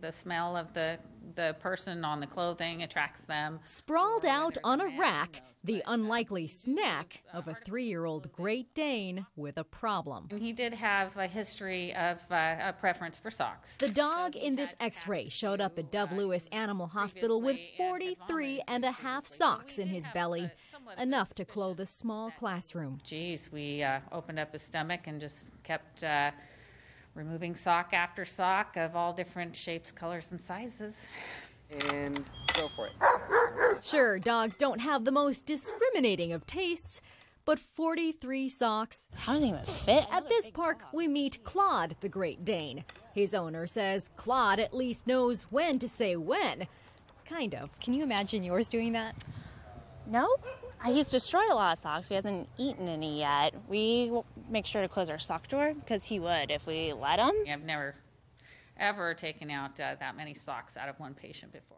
The smell of the, the person on the clothing attracts them. Sprawled out on a rack, the unlikely snack of a three year old Great Dane with a problem. And he did have a history of uh, a preference for socks. The dog in this x ray showed up at DoveLewis Animal Hospital with 43 and a half socks in his belly, enough to clothe a small classroom. Geez, we uh, opened up his stomach and just kept uh, removing sock after sock of all different shapes, colors, and sizes. And go for it. Sure, dogs don't have the most discriminating of tastes, but 43 socks. How does it even fit? At this park, we meet Claude, the Great Dane. His owner says Claude at least knows when to say when. Kind of. Can you imagine yours doing that? No. He's destroyed a lot of socks. He hasn't eaten any yet. We make sure to close our sock drawer because he would if we let him. I've never, ever taken out uh, that many socks out of one patient before.